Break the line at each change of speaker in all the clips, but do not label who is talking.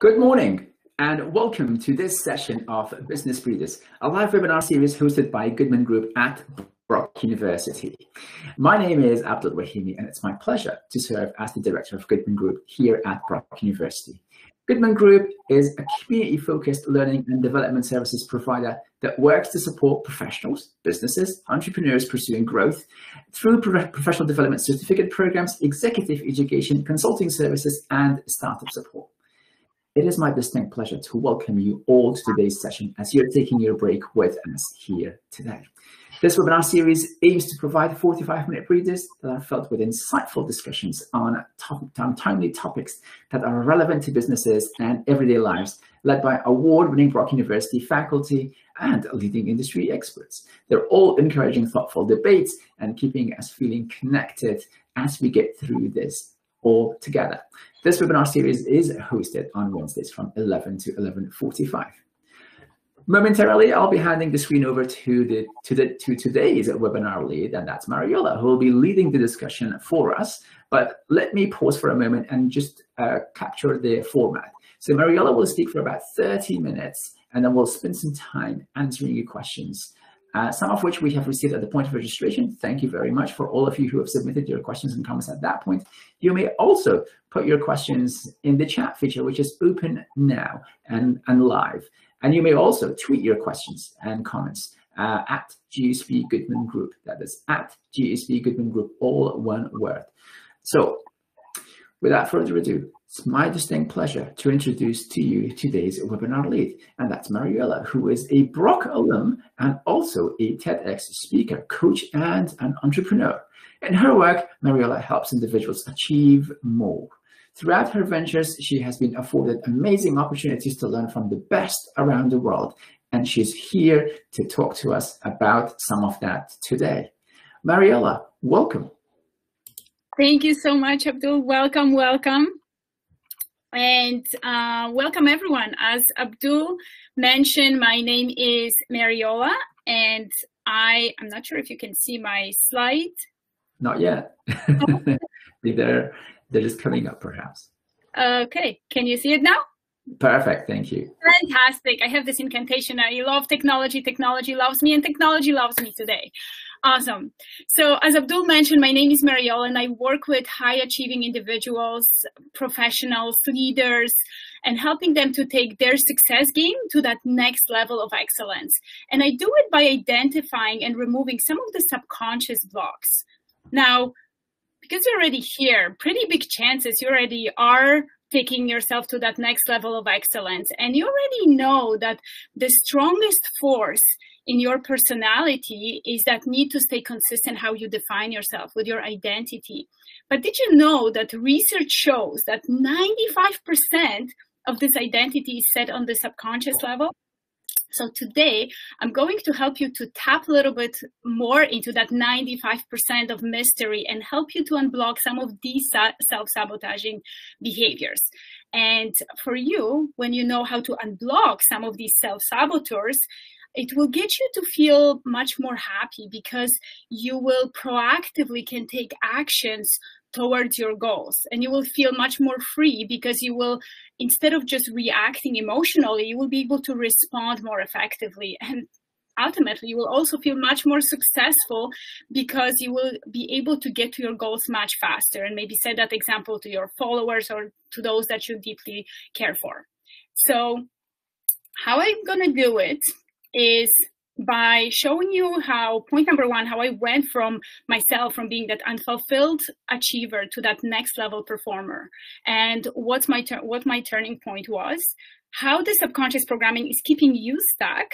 Good morning and welcome to this session of Business Breathers, a live webinar series hosted by Goodman Group at Brock University. My name is Abdul Rahimi and it's my pleasure to serve as the Director of Goodman Group here at Brock University. Goodman Group is a community-focused learning and development services provider that works to support professionals, businesses, entrepreneurs pursuing growth through professional development certificate programs, executive education, consulting services, and startup support. It is my distinct pleasure to welcome you all to today's session as you're taking your break with us here today. This webinar series aims to provide 45-minute breathers that are filled with insightful discussions on, on timely topics that are relevant to businesses and everyday lives, led by award-winning Brock University faculty and leading industry experts. They're all encouraging thoughtful debates and keeping us feeling connected as we get through this all together. This webinar series is hosted on Wednesdays from 11 to 11.45. Momentarily, I'll be handing the screen over to the to the to today's webinar lead, and that's Mariola, who will be leading the discussion for us. But let me pause for a moment and just uh, capture the format. So Mariola will speak for about 30 minutes, and then we'll spend some time answering your questions uh, some of which we have received at the point of registration. Thank you very much for all of you who have submitted your questions and comments at that point. You may also put your questions in the chat feature, which is open now and, and live. And you may also tweet your questions and comments uh, at GSB Goodman Group. That is at GSB Goodman Group, all one word. So without further ado, it's my distinct pleasure to introduce to you today's webinar lead, and that's Mariola, who is a Brock alum and also a TEDx speaker, coach, and an entrepreneur. In her work, Mariola helps individuals achieve more. Throughout her ventures, she has been afforded amazing opportunities to learn from the best around the world, and she's here to talk to us about some of that today. Mariola, welcome.
Thank you so much, Abdul. Welcome, welcome. And uh, welcome everyone. As Abdul mentioned, my name is Mariola, and I am not sure if you can see my slide.
Not yet. they're, they're just coming up perhaps.
Okay, can you see it now?
Perfect, thank you.
Fantastic. I have this incantation. I love technology. Technology loves me, and technology loves me today. Awesome. So as Abdul mentioned, my name is Mariol and I work with high achieving individuals, professionals, leaders, and helping them to take their success game to that next level of excellence. And I do it by identifying and removing some of the subconscious blocks. Now, because you're already here, pretty big chances you already are taking yourself to that next level of excellence. And you already know that the strongest force in your personality is that need to stay consistent how you define yourself with your identity. But did you know that research shows that 95% of this identity is set on the subconscious level? So today, I'm going to help you to tap a little bit more into that 95% of mystery and help you to unblock some of these self-sabotaging behaviors. And for you, when you know how to unblock some of these self-saboteurs, it will get you to feel much more happy because you will proactively can take actions towards your goals and you will feel much more free because you will instead of just reacting emotionally you will be able to respond more effectively. And ultimately you will also feel much more successful because you will be able to get to your goals much faster and maybe set that example to your followers or to those that you deeply care for. So how i'm going to do it is by showing you how point number one how i went from myself from being that unfulfilled achiever to that next level performer. And what's my what my turning point was how the subconscious programming is keeping you stuck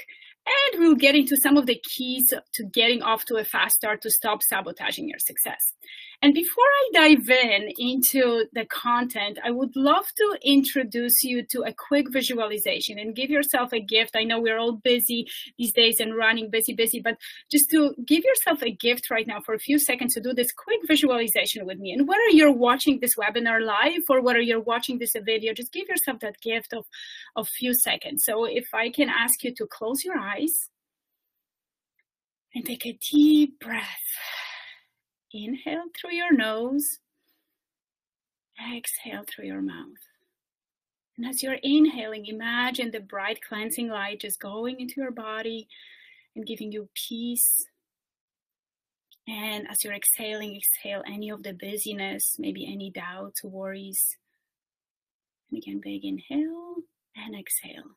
and we'll get into some of the keys to getting off to a fast start to stop sabotaging your success and before I dive in into the content, I would love to introduce you to a quick visualization and give yourself a gift. I know we're all busy these days and running busy, busy, but just to give yourself a gift right now for a few seconds to do this quick visualization with me. And whether you're watching this webinar live or whether you're watching this video, just give yourself that gift of a few seconds. So if I can ask you to close your eyes and take a deep breath. Inhale through your nose, exhale through your mouth. And as you're inhaling, imagine the bright cleansing light just going into your body and giving you peace. And as you're exhaling, exhale any of the busyness, maybe any doubts, worries. And again, big inhale and exhale.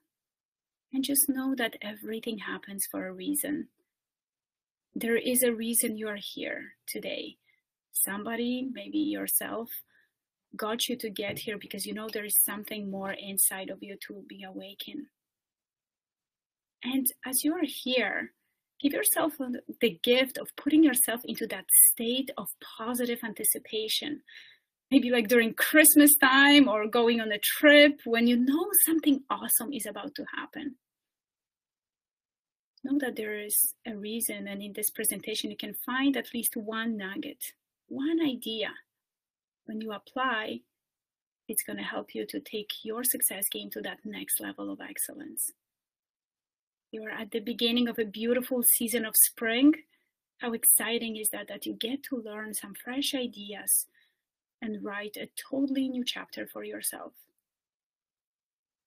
And just know that everything happens for a reason. There is a reason you are here today. Somebody, maybe yourself, got you to get here because you know there is something more inside of you to be awakened. And as you are here, give yourself the gift of putting yourself into that state of positive anticipation. Maybe like during Christmas time or going on a trip when you know something awesome is about to happen. Know that there is a reason, and in this presentation, you can find at least one nugget, one idea when you apply, it's going to help you to take your success game to that next level of excellence. You are at the beginning of a beautiful season of spring. How exciting is that that you get to learn some fresh ideas and write a totally new chapter for yourself.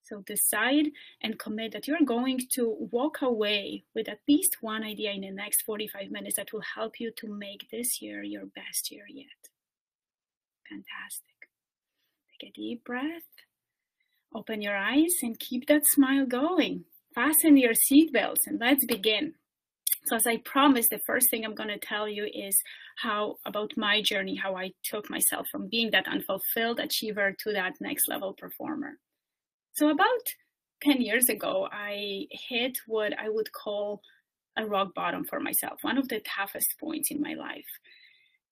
So decide and commit that you're going to walk away with at least one idea in the next 45 minutes that will help you to make this year your best year yet. Fantastic. Take a deep breath. Open your eyes and keep that smile going. Fasten your seatbelts and let's begin. So as I promised, the first thing I'm going to tell you is how about my journey, how I took myself from being that unfulfilled achiever to that next level performer. So about 10 years ago, I hit what I would call a rock bottom for myself, one of the toughest points in my life.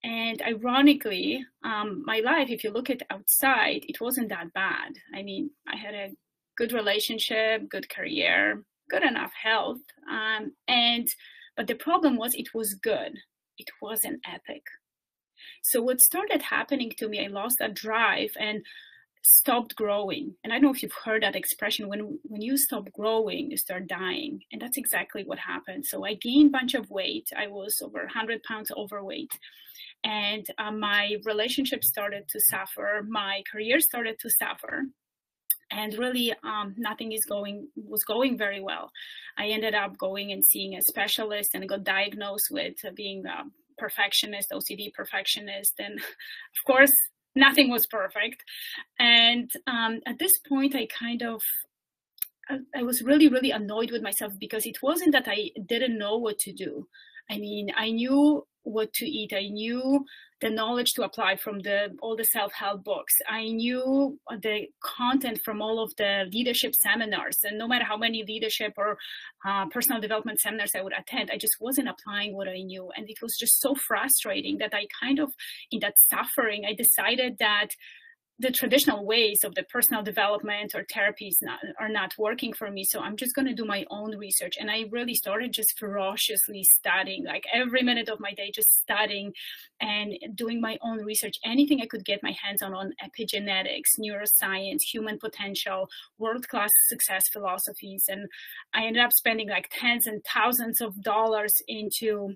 And ironically, um, my life, if you look at outside, it wasn't that bad. I mean, I had a good relationship, good career, good enough health. Um, and but the problem was it was good. It wasn't epic. So what started happening to me, I lost that drive and stopped growing. And I don't know if you've heard that expression when when you stop growing, you start dying. And that's exactly what happened. So I gained a bunch of weight. I was over 100 pounds overweight and uh, my relationship started to suffer my career started to suffer and really um, nothing is going was going very well i ended up going and seeing a specialist and got diagnosed with uh, being a perfectionist ocd perfectionist and of course nothing was perfect and um, at this point i kind of I was really, really annoyed with myself because it wasn't that I didn't know what to do. I mean, I knew what to eat. I knew the knowledge to apply from the all the self-help books. I knew the content from all of the leadership seminars, and no matter how many leadership or uh, personal development seminars I would attend, I just wasn't applying what I knew, and it was just so frustrating that I kind of, in that suffering, I decided that the traditional ways of the personal development or therapies not, are not working for me. So I'm just going to do my own research. And I really started just ferociously studying, like every minute of my day, just studying and doing my own research. Anything I could get my hands on on epigenetics, neuroscience, human potential, world class success philosophies. And I ended up spending like tens and thousands of dollars into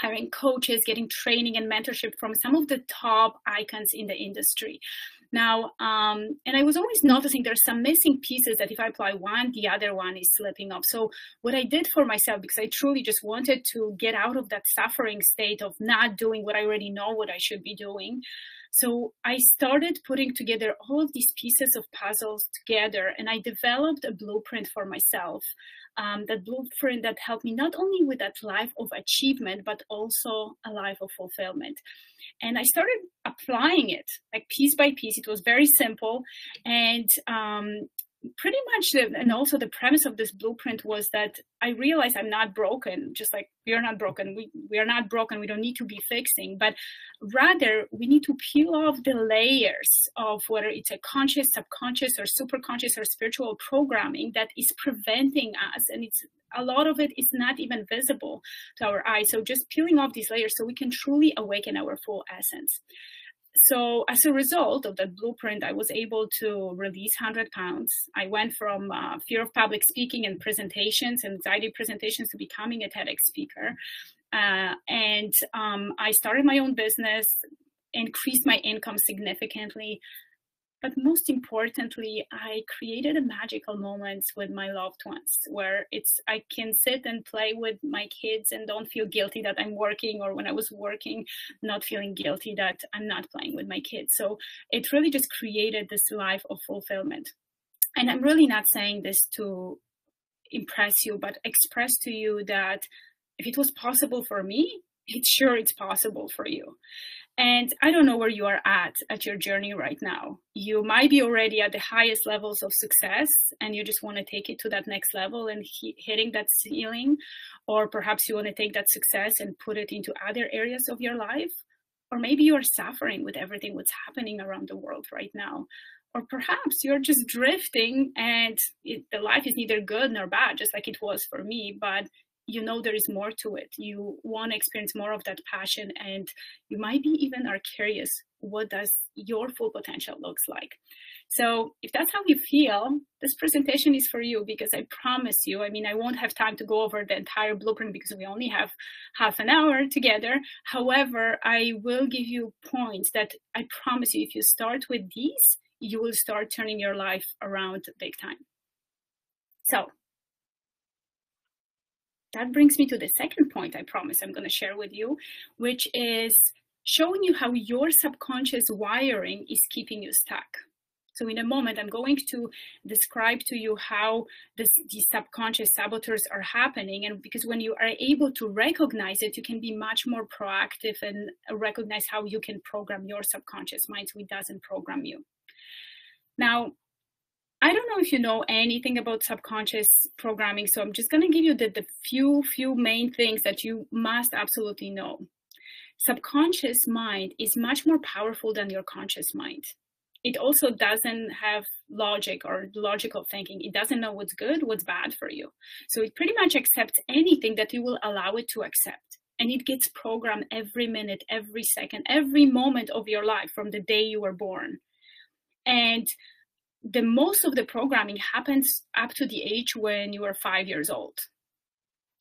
hiring coaches, getting training and mentorship from some of the top icons in the industry. Now, um, and I was always noticing there's some missing pieces that if I apply one, the other one is slipping off. So what I did for myself, because I truly just wanted to get out of that suffering state of not doing what I already know what I should be doing. So I started putting together all of these pieces of puzzles together and I developed a blueprint for myself. Um, that blueprint that helped me not only with that life of achievement, but also a life of fulfillment and I started applying it like piece by piece. It was very simple, and um, pretty much the, and also the premise of this blueprint was that i realized i'm not broken just like we are not broken we, we are not broken we don't need to be fixing but rather we need to peel off the layers of whether it's a conscious subconscious or super conscious or spiritual programming that is preventing us and it's a lot of it is not even visible to our eyes. So just peeling off these layers so we can truly awaken our full essence. So as a result of that blueprint, I was able to release 100 pounds. I went from uh, fear of public speaking and presentations, anxiety presentations, to becoming a TEDx speaker. Uh, and um, I started my own business, increased my income significantly, but most importantly, I created a magical moments with my loved ones where it's I can sit and play with my kids and don't feel guilty that I'm working, or when I was working, not feeling guilty that I'm not playing with my kids. So it really just created this life of fulfillment. And I'm really not saying this to impress you, but express to you that if it was possible for me, it's sure it's possible for you. And I don't know where you are at at your journey right now. You might be already at the highest levels of success and you just want to take it to that next level and he- hitting that ceiling. Or perhaps you want to take that success and put it into other areas of your life. Or maybe you are suffering with everything what's happening around the world right now. Or perhaps you're just drifting and it, the life is neither good nor bad, just like it was for me, but you know there is more to it. You want to experience more of that passion and you might be even are curious what does your full potential looks like? So if that's how you feel this presentation is for you because i promise you i mean i won't have time to go over the entire blueprint because we only have half an hour together. However i will give you points that i promise you if you start with these you will start turning your life around big time. So that brings me to the second point I promise I'm going to share with you, which is showing you how your subconscious wiring is keeping you stuck. So in a moment, I'm going to describe to you how this, these subconscious saboteurs are happening. And because when you are able to recognize it, you can be much more proactive and recognize how you can program your subconscious mind so it doesn't program you. Now, I don't know if you know anything about subconscious programming, so I'm just going to give you the, the few few main things that you must absolutely know. Subconscious mind is much more powerful than your conscious mind. It also doesn't have logic or logical thinking. It doesn't know what's good, what's bad for you. So it pretty much accepts anything that you will allow it to accept. And it gets programmed every minute, every second, every moment of your life from the day you were born. And the most of the programming happens up to the age when you are five years old.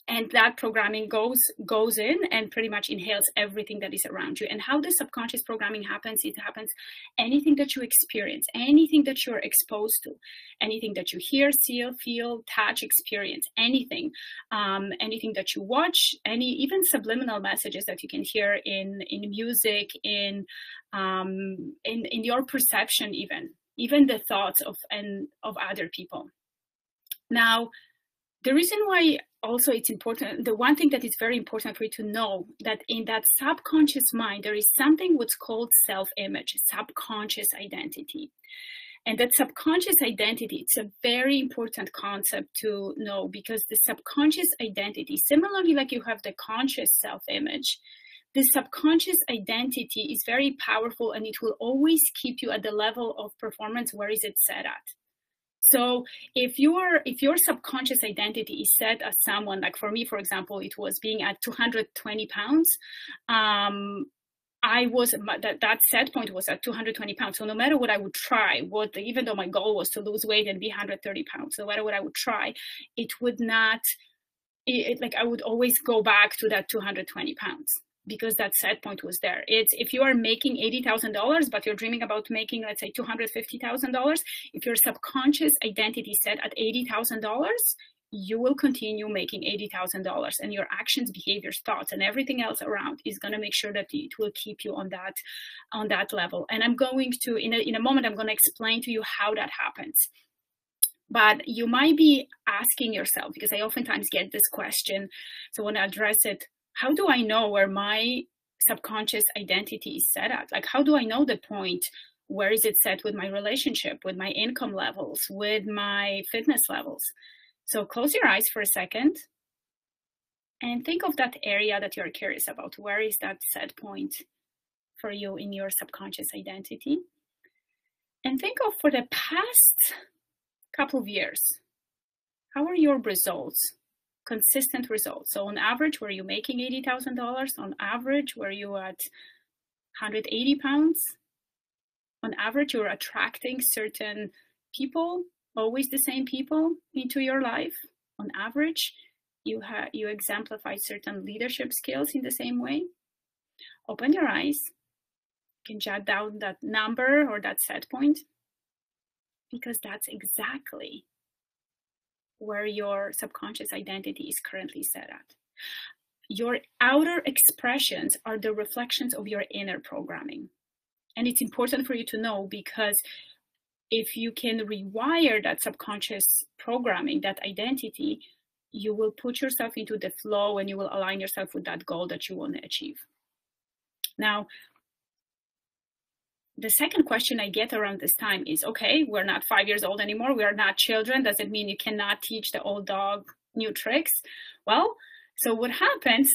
And that programming goes goes in and pretty much inhales everything that is around you. And how the subconscious programming happens it happens anything that you experience anything that you're exposed to anything that you hear see feel touch experience anything um, anything that you watch any even subliminal messages that you can hear in in music in um, in in your perception even even the thoughts of and of other people. Now the reason why also it's important the one thing that is very important for you to know that in that subconscious mind there is something what's called self-image subconscious identity. And that subconscious identity it's a very important concept to know because the subconscious identity similarly like you have the conscious self-image the subconscious identity is very powerful and it will always keep you at the level of performance where is it set at so if your if your subconscious identity is set as someone like for me for example it was being at 220 pounds um, I was that that set point was at 220 pounds. So no matter what I would try, what even though my goal was to lose weight and be 130 pounds, no matter what I would try, it would not. It, like I would always go back to that 220 pounds because that set point was there. It's if you are making eighty thousand dollars, but you're dreaming about making, let's say, two hundred fifty thousand dollars. If your subconscious identity set at eighty thousand dollars, you will continue making eighty thousand dollars, and your actions, behaviors, thoughts, and everything else around is going to make sure that it will keep you on that on that level. And I'm going to in a in a moment, I'm going to explain to you how that happens. But you might be asking yourself, because I oftentimes get this question, so I want to address it how do I know where my subconscious identity is set at? Like, how do I know the point? Where is it set with my relationship, with my income levels, with my fitness levels? So close your eyes for a second and think of that area that you're curious about. Where is that set point for you in your subconscious identity? And think of for the past couple of years, how are your results? Consistent results. So on average, were you making $80,000? On average, were you at 180 pounds? On average, you're attracting certain people, always the same people into your life. On average, you have you exemplify certain leadership skills in the same way. Open your eyes. You can jot down that number or that set point Because that's exactly where your subconscious identity is currently set at. Your outer expressions are the reflections of your inner programming. And it's important for you to know because if you can rewire that subconscious programming, that identity, you will put yourself into the flow and you will align yourself with that goal that you want to achieve. Now, the second question I get around this time is okay, we're not five years old anymore. We are not children. Does it mean you cannot teach the old dog new tricks? Well, so what happens?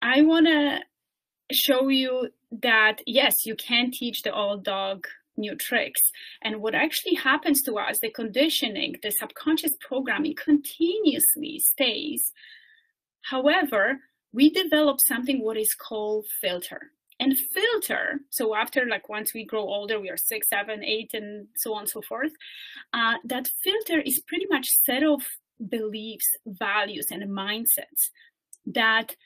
I want to show you that yes, you can teach the old dog new tricks. And what actually happens to us, the conditioning, the subconscious programming continuously stays. However, we develop something what is called filter. And filter, so after like once we grow older, we are six, seven, eight, and so on and so forth, uh, that filter is pretty much set of beliefs, values, and mindsets that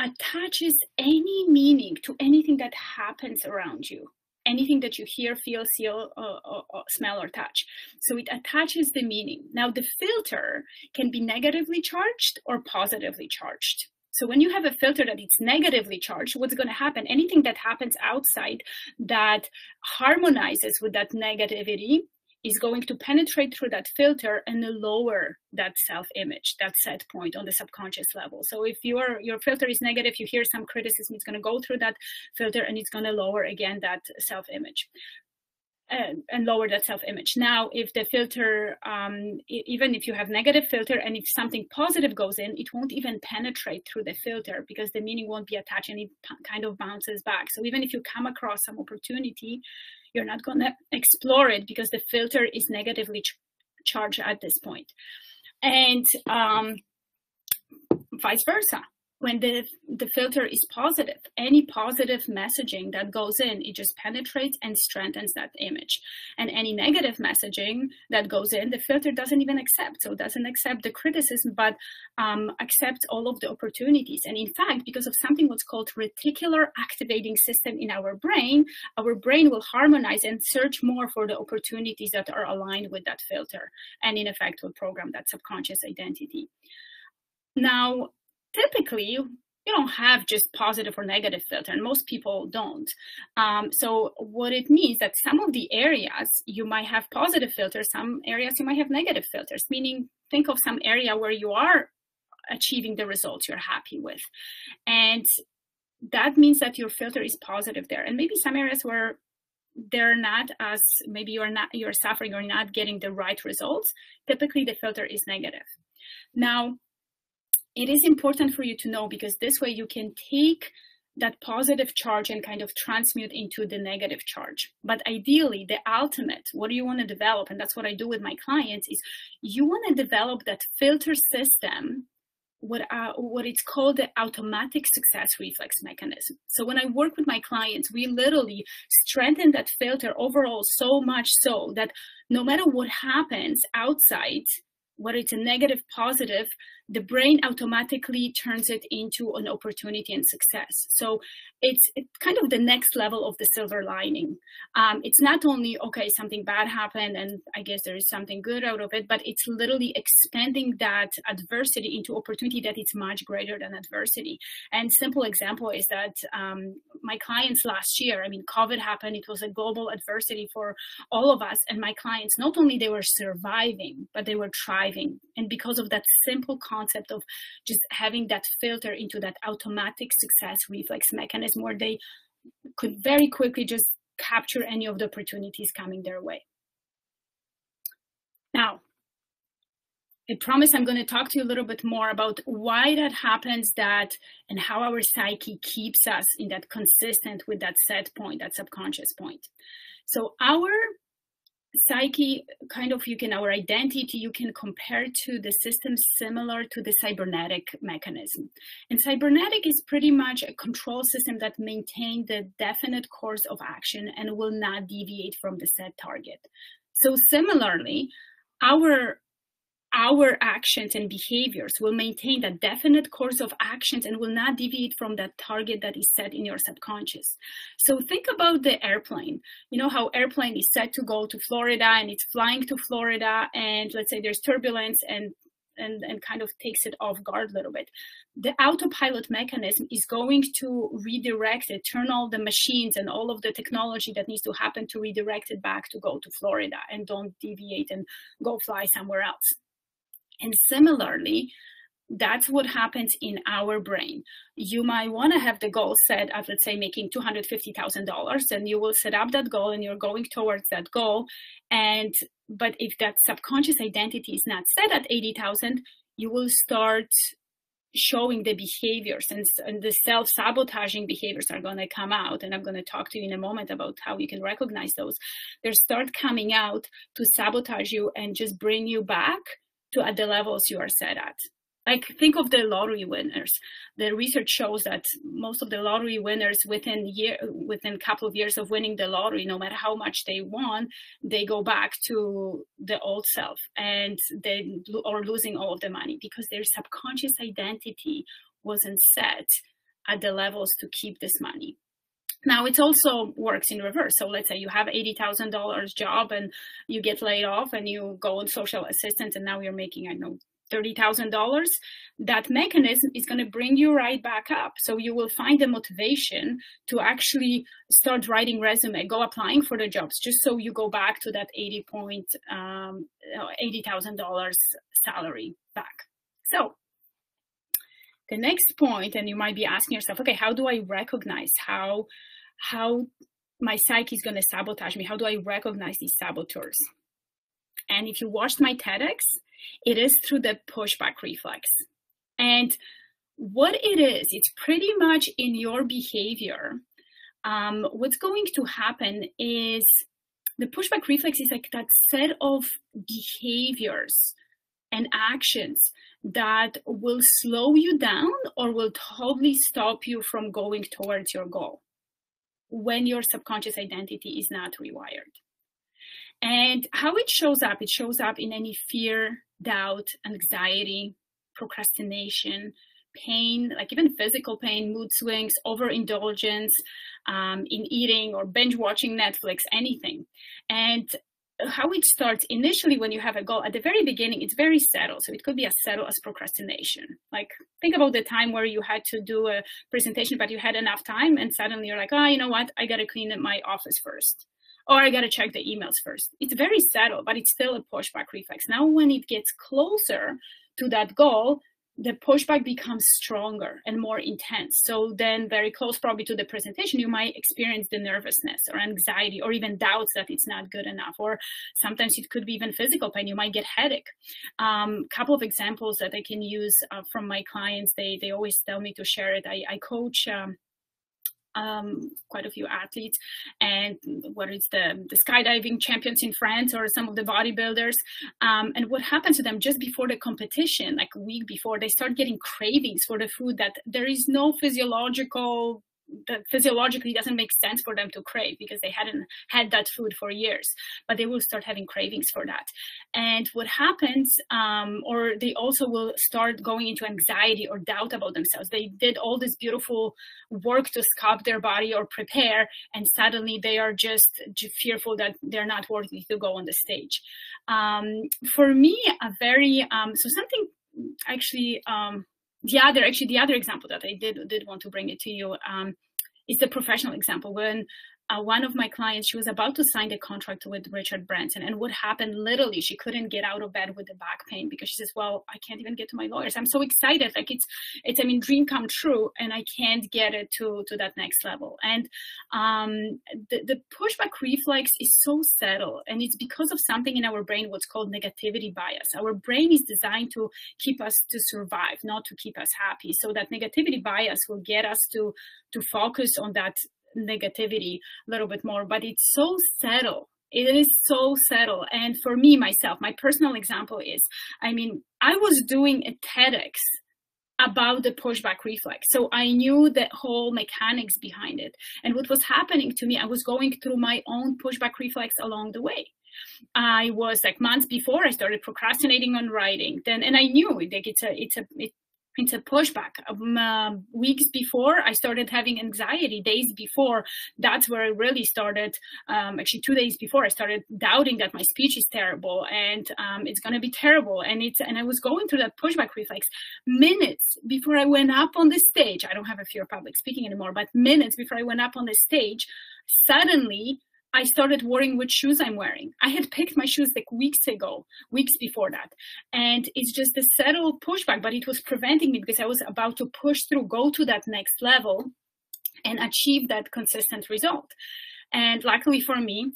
attaches any meaning to anything that happens around you anything that you hear, feel, see, uh, uh, uh, smell, or touch. So it attaches the meaning. Now, the filter can be negatively charged or positively charged. So when you have a filter that it's negatively charged, what's going to happen? Anything that happens outside that harmonizes with that negativity is going to penetrate through that filter and lower that self-image, that set point on the subconscious level. So if your your filter is negative, you hear some criticism, it's going to go through that filter and it's going to lower again that self-image. And, and, lower that self-image. Now, if the filter, um, even if you have negative filter, and if something positive goes in, it won't even penetrate through the filter because the meaning won't be attached and it kind of bounces back. So even if you come across some opportunity, you're not going to explore it because the filter is negatively ch charged at this point. And um, vice versa when the, the filter is positive, any positive messaging that goes in, it just penetrates and strengthens that image. And any negative messaging that goes in, the filter doesn't even accept. So it doesn't accept the criticism, but um, accepts all of the opportunities. And in fact, because of something what's called reticular activating system in our brain, our brain will harmonize and search more for the opportunities that are aligned with that filter. And in effect, will program that subconscious identity. Now, typically you don't have just positive or negative filter and most people don't. Um, so what it means that some of the areas you might have positive filters some areas you might have negative filters meaning think of some area where you are achieving the results you're happy with. And that means that your filter is positive there. And maybe some areas where they're not as maybe you're not you're suffering or not getting the right results typically the filter is negative. Now it is important for you to know because this way you can take that positive charge and kind of transmute into the negative charge. But ideally, the ultimate, what do you want to develop? And that's what I do with my clients is you want to develop that filter system what uh, what it's called the automatic success reflex mechanism. So when I work with my clients, we literally strengthen that filter overall so much so that no matter what happens outside, whether it's a negative, positive, the brain automatically turns it into an opportunity and success. So it's, it's kind of the next level of the silver lining. Um, it's not only, okay, something bad happened and I guess there is something good out of it, but it's literally expanding that adversity into opportunity that it's much greater than adversity. And simple example is that um, my clients last year, I mean, COVID happened, it was a global adversity for all of us. And my clients, not only they were surviving, but they were thriving. And because of that simple concept of just having that filter into that automatic success reflex mechanism where they could very quickly just capture any of the opportunities coming their way. Now, I promise I'm going to talk to you a little bit more about why that happens that and how our psyche keeps us in that consistent with that set point, that subconscious point. So our psyche kind of you can our identity you can compare to the system similar to the cybernetic mechanism. And cybernetic is pretty much a control system that maintains the definite course of action and will not deviate from the set target. So similarly our our actions and behaviors will maintain that definite course of actions and will not deviate from that target that is set in your subconscious. So think about the airplane. You know how airplane is set to go to Florida and it's flying to Florida and let's say there's turbulence and and, and kind of takes it off guard a little bit. The autopilot mechanism is going to redirect it, turn all the machines and all of the technology that needs to happen to redirect it back to go to Florida and don't deviate and go fly somewhere else. And similarly, that's what happens in our brain. You might want to have the goal set at, let's say, making $250,000, and you will set up that goal and you're going towards that goal. And, but if that subconscious identity is not set at 80,000, you will start showing the behaviors and, and the self-sabotaging behaviors are going to come out and i'm going to talk to you in a moment about how you can recognize those they start coming out to sabotage you and just bring you back to at the levels you are set at. Like think of the lottery winners. The research shows that most of the lottery winners within year within a couple of years of winning the lottery, no matter how much they won, they go back to the old self and they are losing all of the money because their subconscious identity wasn't set at the levels to keep this money. Now it also works in reverse. So let's say you have $80,000 job and you get laid off and you go on social assistance and now you're making, I know, $30,000. That mechanism is going to bring you right back up. So you will find the motivation to actually start writing resume, go applying for the jobs, just so you go back to that 80 point, um, $80,000 salary back. So the next point, and you might be asking yourself, okay, how do I recognize how how my psyche is going to sabotage me? How do I recognize these saboteurs? And if you watched my TEDx, it is through the pushback reflex. And what it is, it's pretty much in your behavior. Um, what's going to happen is the pushback reflex is like that set of behaviors and actions that will slow you down or will totally stop you from going towards your goal when your subconscious identity is not rewired. And how it shows up, it shows up in any fear, doubt, anxiety, procrastination, pain, like even physical pain, mood swings, overindulgence um, in eating or binge watching Netflix, anything. And how it starts initially when you have a goal at the very beginning it's very subtle. So it could be as subtle as procrastination. Like think about the time where you had to do a presentation but you had enough time and suddenly you're like oh you know what? I gotta clean up my office first. Or i gotta check the emails first. It's very subtle but it's still a pushback reflex. Now when it gets closer to that goal the pushback becomes stronger and more intense. So then very close probably to the presentation, you might experience the nervousness or anxiety or even doubts that it's not good enough. Or sometimes it could be even physical pain. You might get headache. A um, couple of examples that I can use uh, from my clients, they, they always tell me to share it. I, I coach um, um, quite a few athletes, and whether it's the, the skydiving champions in France or some of the bodybuilders. Um, and what happens to them just before the competition, like a week before, they start getting cravings for the food that there is no physiological that physiologically doesn't make sense for them to crave because they hadn't had that food for years but they will start having cravings for that. And what happens um, or they also will start going into anxiety or doubt about themselves. They did all this beautiful work to sculpt their body or prepare and suddenly they are just fearful that they're not worthy to go on the stage. Um, for me a very um, so something actually um, the other actually the other example that I did did want to bring it to you um, is the professional example. When uh, one of my clients, she was about to sign the contract with Richard Branson. And what happened, literally, she couldn't get out of bed with the back pain because she says, well, I can't even get to my lawyers. I'm so excited. Like it's, it's, I mean, dream come true and I can't get it to, to that next level. And um, the, the pushback reflex is so subtle and it's because of something in our brain, what's called negativity bias. Our brain is designed to keep us to survive, not to keep us happy. So that negativity bias will get us to, to focus on that negativity a little bit more, but it's so subtle. It is so subtle. And for me, myself, my personal example is, I mean, I was doing a TEDx about the pushback reflex. So I knew the whole mechanics behind it. And what was happening to me, I was going through my own pushback reflex along the way. I was like months before I started procrastinating on writing. Then, and I knew like it's a it's a it, it's a pushback. Um, uh, weeks before, I started having anxiety. Days before, that's where I really started. Um, actually, two days before, I started doubting that my speech is terrible and um, it's going to be terrible. And it's and I was going through that pushback reflex minutes before I went up on the stage. I don't have a fear of public speaking anymore, but minutes before I went up on the stage, suddenly I started worrying which shoes I'm wearing. I had picked my shoes like weeks ago, weeks before that. And it's just a subtle pushback, but it was preventing me because I was about to push through, go to that next level and achieve that consistent result. And luckily for me,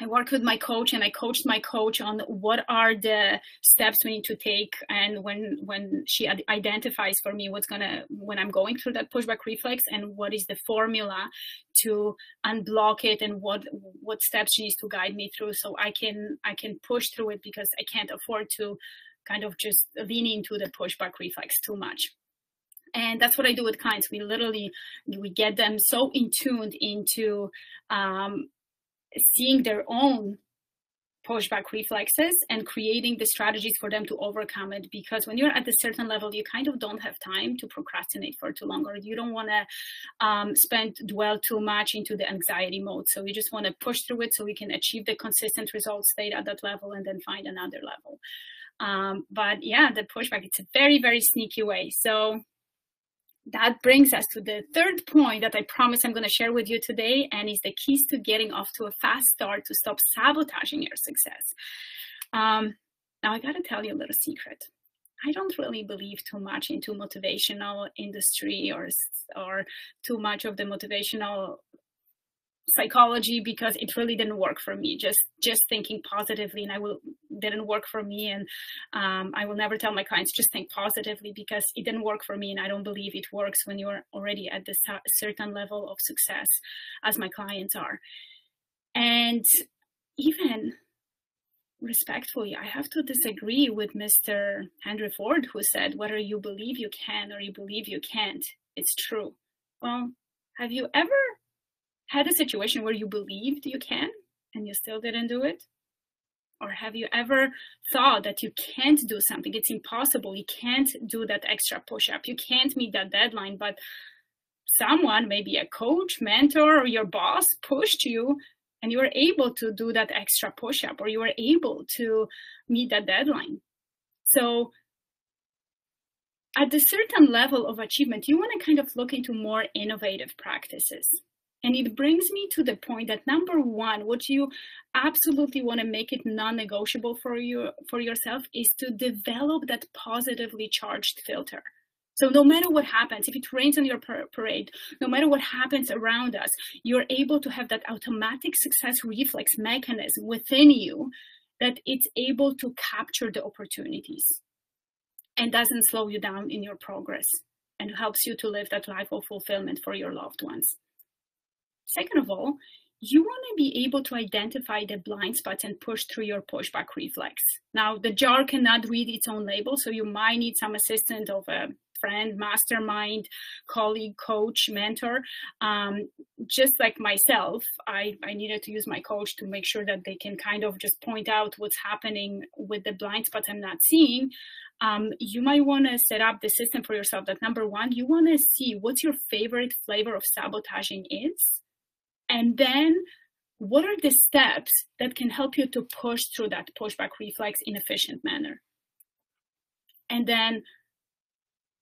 I worked with my coach and I coached my coach on what are the steps we need to take and when when she identifies for me what's gonna when I'm going through that pushback reflex and what is the formula to unblock it and what what steps she needs to guide me through so I can I can push through it because I can't afford to kind of just lean into the pushback reflex too much. And that's what i do with clients. We literally we get them so in tuned into um, seeing their own pushback reflexes and creating the strategies for them to overcome it. Because when you're at a certain level you kind of don't have time to procrastinate for too long or you don't want to um, spend dwell too much into the anxiety mode. So you just want to push through it so we can achieve the consistent results stay at that level and then find another level. Um, but yeah the pushback it's a very very sneaky way. So that brings us to the third point that I promise I'm going to share with you today, and is the keys to getting off to a fast start to stop sabotaging your success. Um, now, I got to tell you a little secret. I don't really believe too much into motivational industry or or too much of the motivational psychology because it really didn't work for me. Just just thinking positively and i will didn't work for me and um, i will never tell my clients just think positively because it didn't work for me and i don't believe it works when you're already at this certain level of success as my clients are. And even respectfully i have to disagree with mr henry ford who said whether you believe you can or you believe you can't it's true. Well have you ever had a situation where you believed you can and you still didn't do it? Or have you ever thought that you can't do something? It's impossible. You can't do that extra push up. You can't meet that deadline, but someone, maybe a coach, mentor, or your boss pushed you and you were able to do that extra push up or you were able to meet that deadline. So at a certain level of achievement, you want to kind of look into more innovative practices. And it brings me to the point that number one, what you absolutely want to make it non-negotiable for you for yourself is to develop that positively charged filter. So no matter what happens, if it rains on your parade, no matter what happens around us, you're able to have that automatic success reflex mechanism within you that it's able to capture the opportunities and doesn't slow you down in your progress and helps you to live that life of fulfillment for your loved ones. Second of all, you want to be able to identify the blind spots and push through your pushback reflex. Now, the jar cannot read its own label, so you might need some assistance of a friend, mastermind, colleague, coach, mentor. Um, just like myself, I, I needed to use my coach to make sure that they can kind of just point out what's happening with the blind spots I'm not seeing. Um, you might want to set up the system for yourself that number one, you want to see what's your favorite flavor of sabotaging is and then what are the steps that can help you to push through that pushback reflex in efficient manner? And then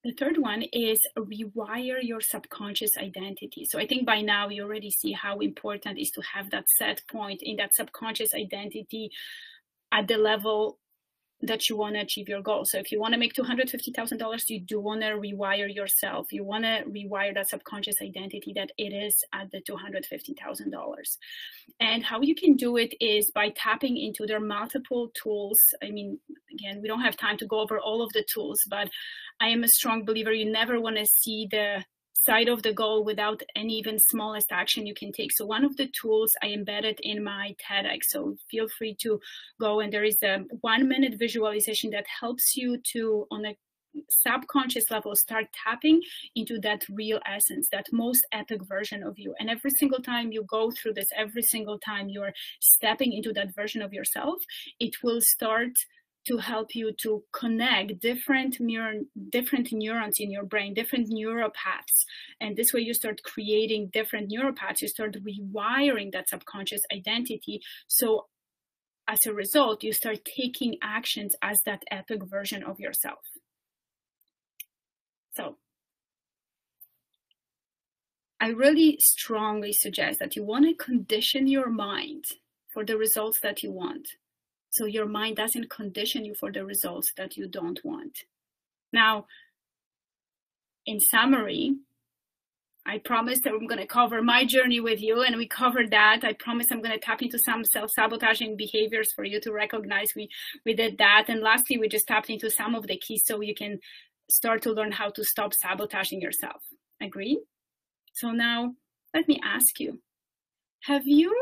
the third one is rewire your subconscious identity. So I think by now you already see how important is to have that set point in that subconscious identity at the level that you want to achieve your goal. So if you want to make $250,000, you do want to rewire yourself. You want to rewire that subconscious identity that it is at the $250,000. And how you can do it is by tapping into their multiple tools. I mean, again, we don't have time to go over all of the tools, but I am a strong believer you never want to see the side of the goal without any even smallest action you can take. So one of the tools I embedded in my TEDx. So feel free to go and there is a one minute visualization that helps you to on a subconscious level start tapping into that real essence that most epic version of you and every single time you go through this every single time you're stepping into that version of yourself it will start to help you to connect different neuron, different neurons in your brain, different neural paths. And this way you start creating different neural paths. You start rewiring that subconscious identity. So as a result, you start taking actions as that epic version of yourself. So I really strongly suggest that you want to condition your mind for the results that you want. So your mind doesn't condition you for the results that you don't want. Now, in summary, I promised that I'm going to cover my journey with you, and we covered that. I promise I'm going to tap into some self-sabotaging behaviors for you to recognize. We we did that, and lastly, we just tapped into some of the keys so you can start to learn how to stop sabotaging yourself. Agree? So now, let me ask you: Have you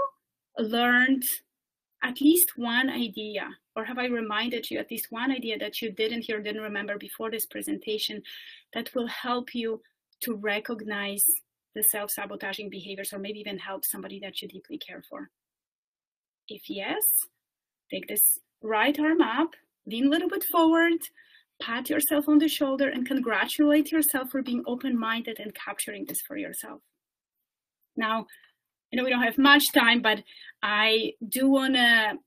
learned at least one idea, or have I reminded you at least one idea that you didn't hear, didn't remember before this presentation that will help you to recognize the self sabotaging behaviors or maybe even help somebody that you deeply care for? If yes, take this right arm up, lean a little bit forward, pat yourself on the shoulder, and congratulate yourself for being open minded and capturing this for yourself. Now, know we don't have much time, but I do want to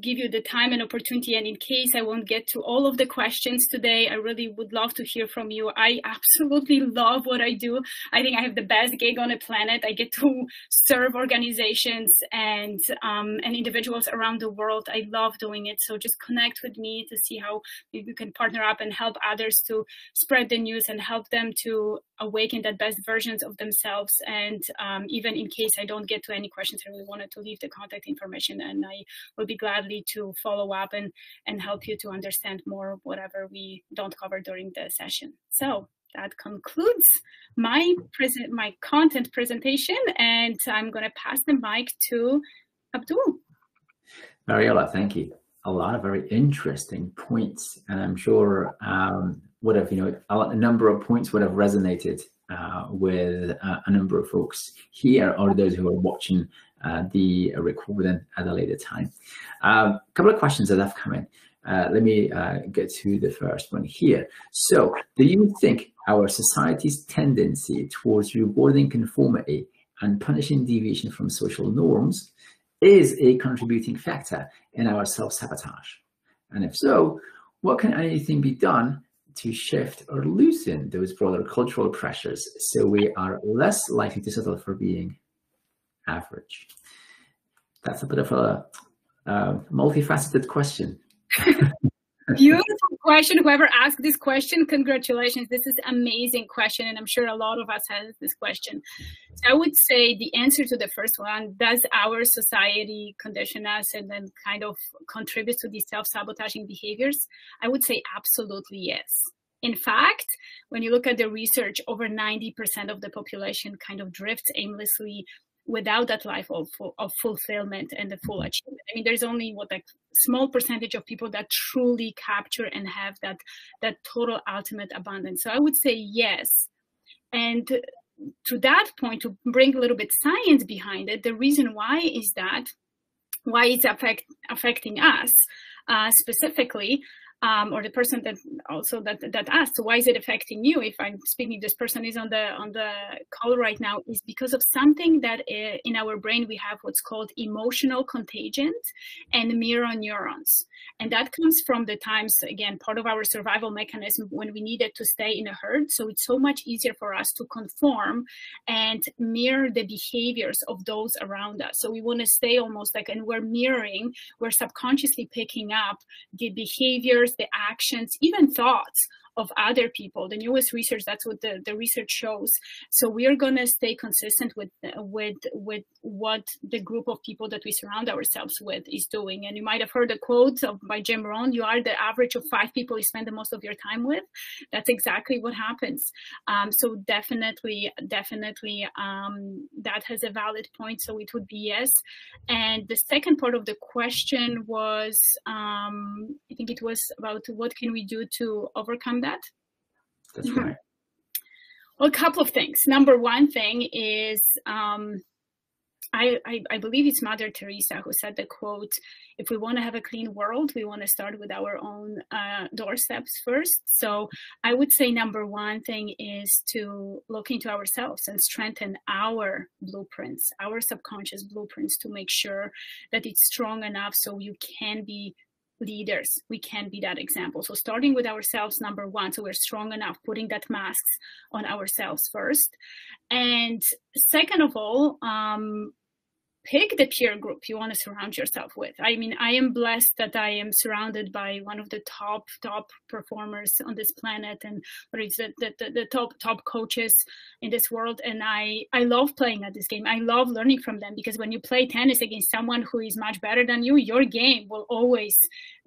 give you the time and opportunity. And in case I won't get to all of the questions today, I really would love to hear from you. I absolutely love what I do. I think I have the best gig on the planet. I get to serve organizations and um, and individuals around the world. I love doing it. So just connect with me to see how you can partner up and help others to spread the news and help them to awaken that best versions of themselves. And um, even in case I don't get to any questions, I really wanted to leave the contact information and I will be gladly to follow up and, and help you to understand more whatever we don't cover during the session. So that concludes my present my content presentation and I'm going to pass the mic to Abdul.
Mariola, thank you. A lot of very interesting points, and I'm sure um, would have, you know, a, number of points would have resonated uh, with uh, a number of folks here or those who are watching uh, the recording at a later time. A um, couple of questions that have come in. Uh, let me uh, get to the first one here. So, do you think our society's tendency towards rewarding conformity and punishing deviation from social norms is a contributing factor in our self-sabotage? And if so, what can anything be done to shift or loosen those broader cultural pressures so we are less likely to settle for being average? That's a bit of a, a multifaceted question.
Beautiful question. Whoever asked this question, congratulations. This is amazing question, and I'm sure a lot of us has this question. So I would say the answer to the first one: Does our society condition us and then kind of contribute to these self-sabotaging behaviors? I would say absolutely yes. In fact, when you look at the research, over 90% of the population kind of drifts aimlessly without that life of, of fulfillment and the full achievement. I mean, there's only what like small percentage of people that truly capture and have that that total ultimate abundance. So I would say yes. And to that point, to bring a little bit science behind it, the reason why is that why it's affect, affecting us uh, specifically um, or the person that also that that asked why is it affecting you? If i'm speaking this person is on the on the call right now is because of something that uh, in our brain we have what's called emotional contagion and mirror neurons. And that comes from the times again part of our survival mechanism when we needed to stay in a herd. So it's so much easier for us to conform and mirror the behaviors of those around us. So we want to stay almost like and we're mirroring we're subconsciously picking up the behaviors the actions, even thoughts of other people. The newest research, that's what the, the research shows. So we are going to stay consistent with with with what the group of people that we surround ourselves with is doing. And you might have heard a quote of, by Jim Rohn: "You are the average of five people you spend the most of your time with." That's exactly what happens. Um, so definitely, definitely, um, that has a valid point. So it would be yes. And the second part of the question was, um, I think it was about what can we do to overcome that?
That's mm-hmm. right.
Well, a couple of things. Number one thing is um, I, I, I, believe it's Mother Teresa who said the quote, if we want to have a clean world, we want to start with our own uh, doorsteps first. So I would say number one thing is to look into ourselves and strengthen our blueprints, our subconscious blueprints to make sure that it's strong enough so you can be leaders we can be that example. So starting with ourselves number one so we're strong enough putting that masks on ourselves first. And second of all um, pick the peer group you want to surround yourself with. I mean, I am blessed that I am surrounded by one of the top top performers on this planet, and what is the, the, the, the top top coaches in this world. And I I love playing at this game. I love learning from them because when you play tennis against someone who is much better than you, your game will always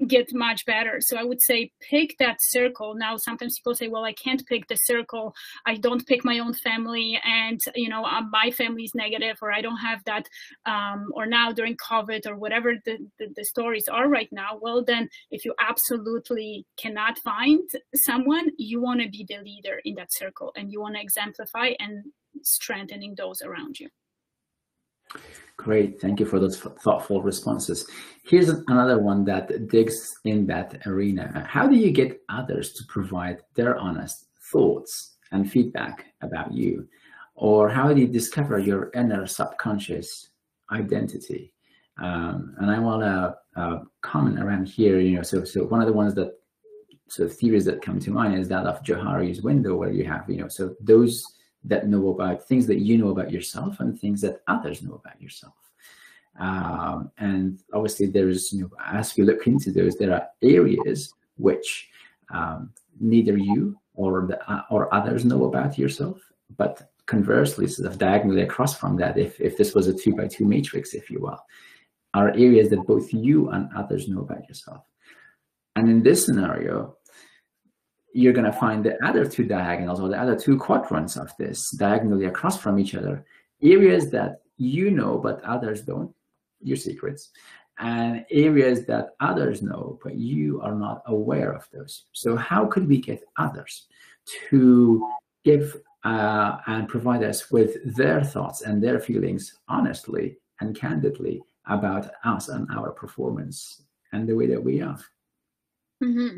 get much better. So I would say pick that circle. Now sometimes people say, well, I can't pick the circle. I don't pick my own family, and you know uh, my family is negative, or I don't have that um, or now during COVID or whatever the, the, the, stories are right now, well, then if you absolutely cannot find someone, you want to be the leader in that circle and you want to exemplify and strengthening those around you.
Great. Thank you for those thoughtful responses. Here's another one that digs in that arena. How do you get others to provide their honest thoughts and feedback about you? Or how do you discover your inner subconscious identity. Um, and I want to uh, comment around here, you know, so, so one of the ones that, sort of theories that come to mind is that of Johari's window, where you have, you know, so those that know about things that you know about yourself and things that others know about yourself. Um, and obviously there's, you know, as we look into those, there are areas which um, neither you or the, or others know about yourself, but conversely, sort of diagonally across from that, if, if this was a two by two matrix, if you will, are areas that both you and others know about yourself. And in this scenario, you're going to find the other two diagonals or the other two quadrants of this diagonally across from each other, areas that you know but others don't, your secrets, and areas that others know but you are not aware of those. So how could we get others to give uh, and provide us with their thoughts and their feelings honestly and candidly about us and our performance and the way that we are.
Mm-hmm.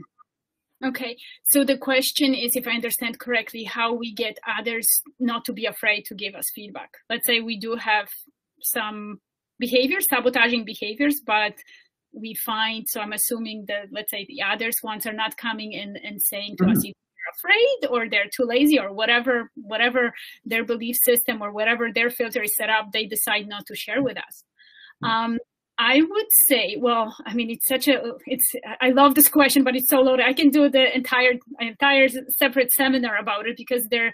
Okay, so the question is, if I understand correctly, how we get others not to be afraid to give us feedback. Let's say we do have some behaviors, sabotaging behaviors, but we find, so I'm assuming that, let's say the others ones are not coming in and saying to mm-hmm. us, afraid or they're too lazy or whatever whatever their belief system or whatever their filter is set up they decide not to share with us hmm. um, I would say, well, I mean, it's such a, it's, I love this question, but it's so loaded. I can do the entire, entire separate seminar about it because there,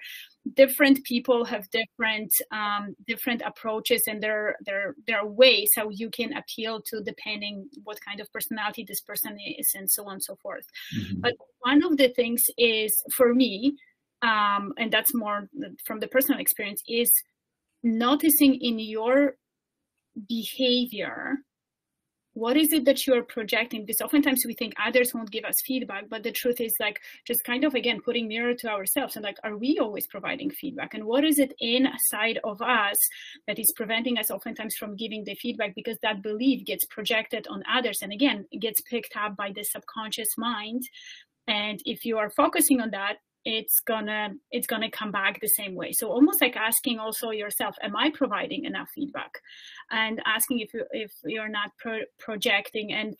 different people have different um, different approaches and their their their ways how you can appeal to depending what kind of personality this person is and so on and so forth mm-hmm. but one of the things is for me um, and that's more from the personal experience is noticing in your behavior what is it that you're projecting? Because oftentimes we think others won't give us feedback but the truth is like just kind of again putting mirror to ourselves and like are we always providing feedback? And what is it inside of us that is preventing us oftentimes from giving the feedback? Because that belief gets projected on others and again gets picked up by the subconscious mind. And if you are focusing on that it's gonna it's gonna come back the same way. So almost like asking also yourself am i providing enough feedback? And asking if you if you're not pro- projecting. And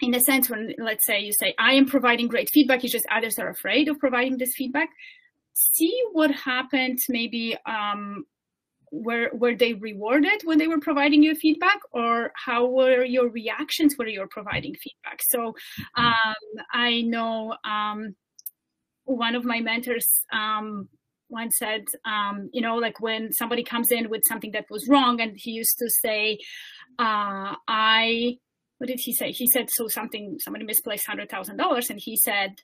in a sense when let's say you say i am providing great feedback it's just others are afraid of providing this feedback. See what happened maybe um, were were they rewarded when they were providing you feedback or how were your reactions when you were providing feedback? So um, i know um, one of my mentors um, once said, um, you know, like when somebody comes in with something that was wrong, and he used to say, uh, I, what did he say? He said, so something, somebody misplaced $100,000, and he said,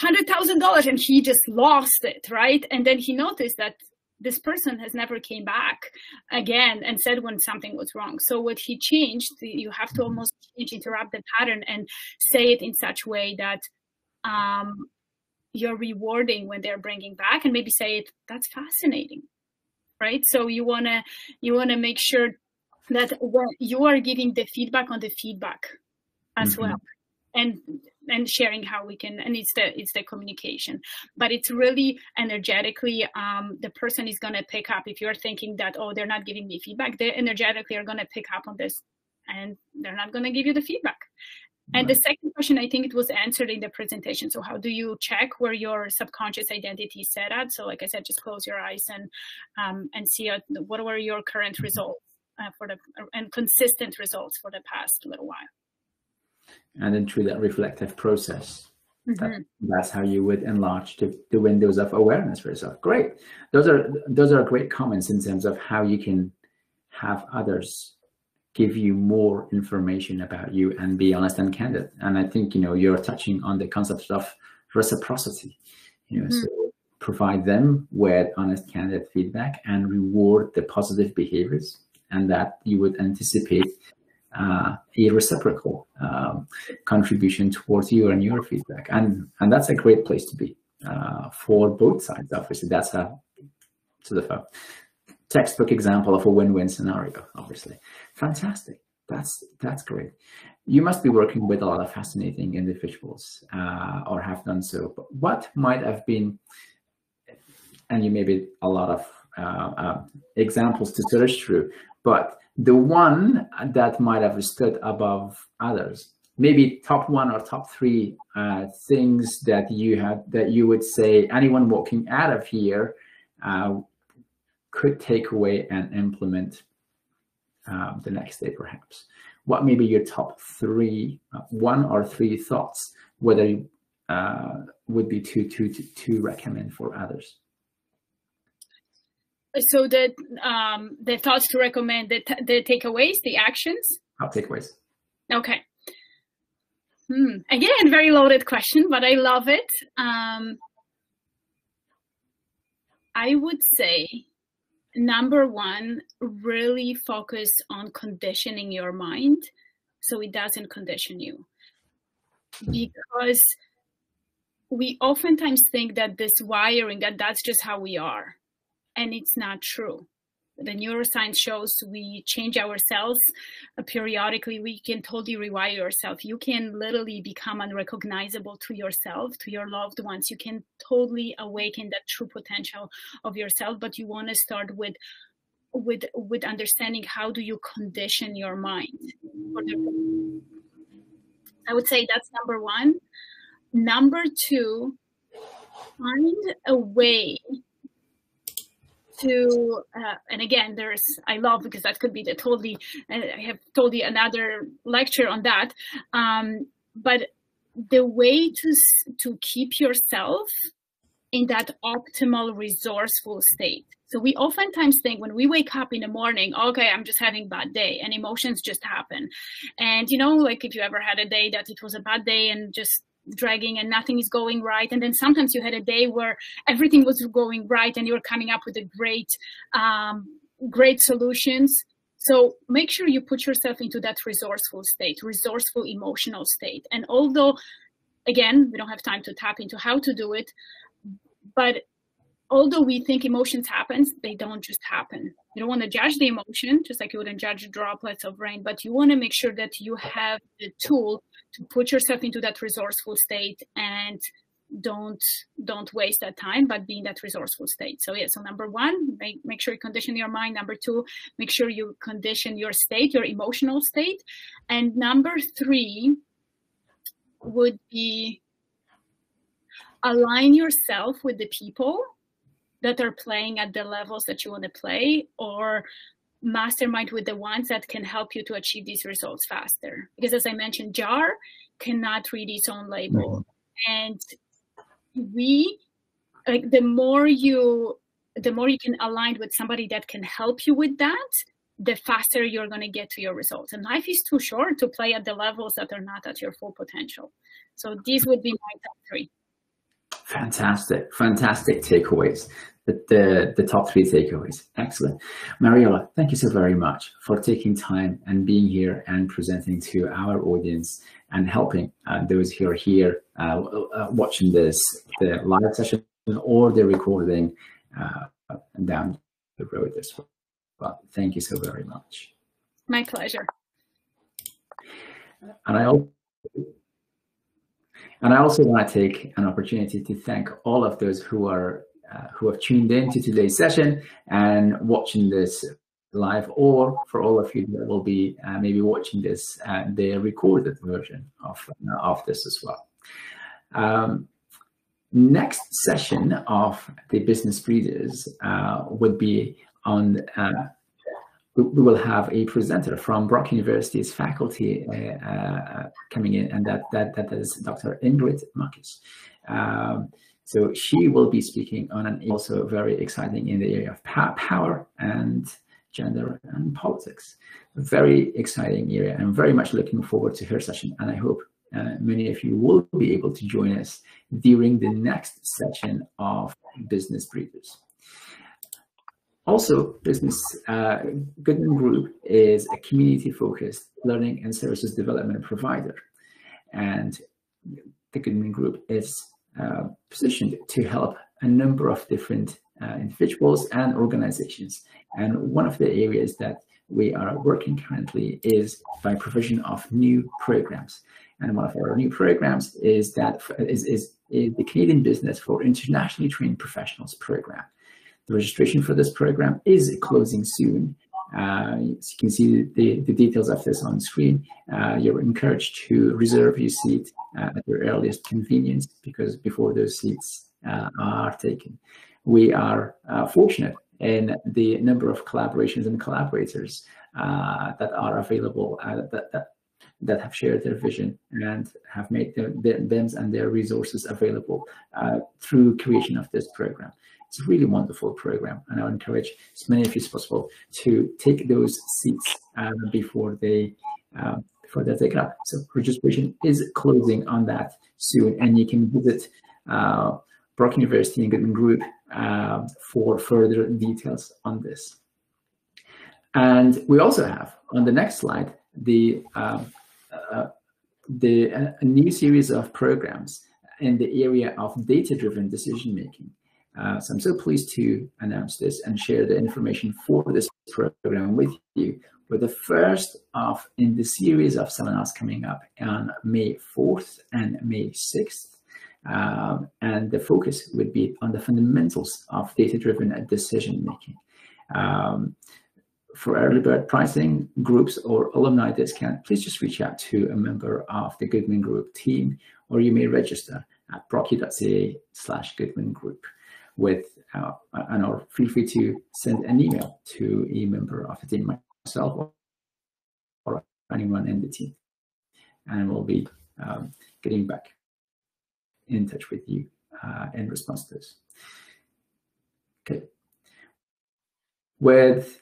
$100,000, and he just lost it, right? And then he noticed that this person has never came back again and said when something was wrong so what he changed you have to mm-hmm. almost change interrupt the pattern and say it in such way that um, you're rewarding when they're bringing back and maybe say that's fascinating right? So you want to you want to make sure that when you are giving the feedback on the feedback as mm-hmm. well and and sharing how we can and it's the it's the communication. But it's really energetically um, the person is going to pick up. If you're thinking that oh they're not giving me feedback they energetically are going to pick up on this and they're not going to give you the feedback and the second question, I think it was answered in the presentation. So how do you check where your subconscious identity is set at? So like I said, just close your eyes and um, and see uh, what were your current mm-hmm. results uh, for the and consistent results for the past little while.
And then through that reflective process, mm-hmm. that, that's how you would enlarge the, the windows of awareness for yourself. Great. Those are those are great comments in terms of how you can have others give you more information about you and be honest and candid. And I think, you know, you're touching on the concept of reciprocity, you know, mm. so provide them with honest, candid feedback and reward the positive behaviors and that you would anticipate uh, a reciprocal um, contribution towards you and your feedback. And, and that's a great place to be uh, for both sides. Obviously, that's a sort of a textbook example of a win-win scenario, obviously. Fantastic. That's that's great. You must be working with a lot of fascinating individuals uh, or have done so. But what might have been, and you maybe a lot of uh, uh, examples to search through, but the one that might have stood above others, maybe top one or top three uh, things that you had that you would say anyone walking out of here uh, could take away and implement um, the next day, perhaps. What may be your top three, uh, one or three thoughts, whether uh, would be to, to, to, to recommend for others?
So the um, the thoughts to recommend the the takeaways, the actions.
I'll takeaways.
Okay. Hmm. Again, very loaded question, but I love it. Um, I would say number one, really focus on conditioning your mind so it doesn't condition you. Because we oftentimes think that this wiring, that that's just how we are. And it's not true the neuroscience shows we change ourselves periodically. We can totally rewire yourself. You can literally become unrecognizable to yourself to your loved ones. You can totally awaken that true potential of yourself but you want to start with with with understanding how do you condition your mind i would say that's number one. Number two find a way to uh, and again there's i love because that could be the totally i have totally another lecture on that um, but the way to to keep yourself in that optimal resourceful state. So we oftentimes think when we wake up in the morning okay i'm just having bad day and emotions just happen. And you know like if you ever had a day that it was a bad day and just dragging and nothing is going right. And then sometimes you had a day where everything was going right and you were coming up with a great um, great solutions. So make sure you put yourself into that resourceful state resourceful emotional state. And although again we don't have time to tap into how to do it but although we think emotions happen they don't just happen. You don't want to judge the emotion just like you wouldn't judge droplets of rain but you want to make sure that you have the tool to put yourself into that resourceful state and don't don't waste that time but be in that resourceful state. So yeah so number one make, make sure you condition your mind. Number two make sure you condition your state your emotional state. And number three would be align yourself with the people that are playing at the levels that you want to play or mastermind with the ones that can help you to achieve these results faster. Because as I mentioned, JAR cannot read its own label. And we like the more you the more you can align with somebody that can help you with that, the faster you're going to get to your results. And life is too short to play at the levels that are not at your full potential. So these would be my top three.
Fantastic, fantastic takeaways the, the, the top three takeaways. Excellent. Mariola, thank you so very much for taking time and being here and presenting to our audience and helping uh, those who are here uh, uh, watching this, the live session or the recording down the road as well. Thank you so very much.
My pleasure.
And I also and I also want to take an opportunity to thank all of those who are uh, who have tuned in to today's session and watching this live, or for all of you that will be uh, maybe watching this, uh, the recorded version of, uh, of this as well. Um, next session of the business breathers uh, would be on we will have a presenter from Brock University's faculty uh, uh, coming in, and that that that is Dr. Ingrid Makus. Um, so she will be speaking on an also very exciting in the area of power and gender and politics. A very exciting area. I'm very much looking forward to her session, and I hope uh, many of you will be able to join us during the next session of Business Breathers. Also, Business uh, Goodman Group is a community-focused learning and services development provider. And the Goodman Group is uh, positioned to help a number of different uh, individuals and organizations. And one of the areas that we are working currently is by provision of new programs. And one of our new programs is that is, is, is the Canadian Business for Internationally Trained Professionals program. The registration for this program is closing soon. Uh, you can see the, the details of this on screen. Uh, you're encouraged to reserve your seat uh, at your earliest convenience because before those seats uh, are taken. We are uh, fortunate in the number of collaborations and collaborators uh, that are available that, that that have shared their vision and have made them and their resources available through creation of this program. It's a really wonderful program, and I encourage as many of you as possible to take those seats uh, before they uh, before they take up. So registration is closing on that soon, and you can visit uh, Brock University and Goodman Group uh, for further details on this. And we also have on the next slide the uh, the a new series of programs in the area of data-driven decision making. Uh, so I'm so pleased to announce this and share the information for this program with you. We're the first of in the series of seminars coming up on May 4th and May 6th. Um, and the focus would be on the fundamentals of data-driven decision making. Um, for early bird pricing groups or alumni discount, please just reach out to a member of the Goodman Group team, or you may register at brocku.ca slash Goodman Group with, uh, and or feel free to send an email to a member of the team, myself or, anyone in the team. And we'll be um, getting back in touch with you uh, in response to this. Okay. With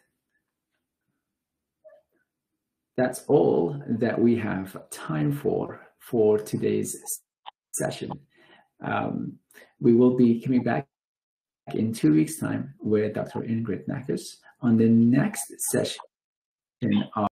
that's all that we have time for for today's session. Um, we will be coming back in two weeks' time with Dr. Ingrid Makus on the next session of